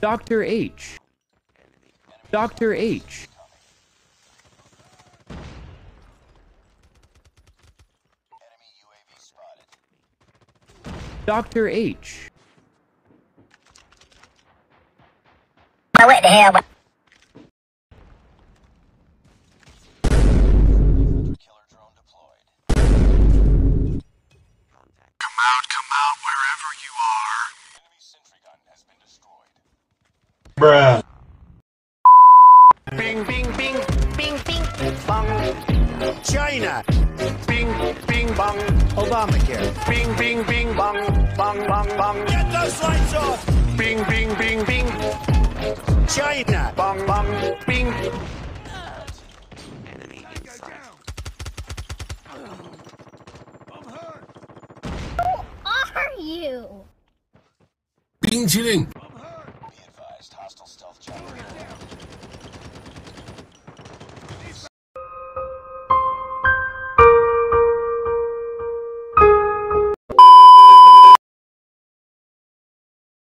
Dr. H. Dr. H. Dr. H. Oh, what the hell? Killer drone deployed. Come out, come out, wherever you Bruh. Bing, bing, bing, bing, bing, bong. China. Bing, bing, bong. Obamacare. Bing, bing, bing, bong, bong, bong, bong. Get those lights off. Bing, bing, bing, bing. China. Bong, bong, bing. Are you? 冰淇淋。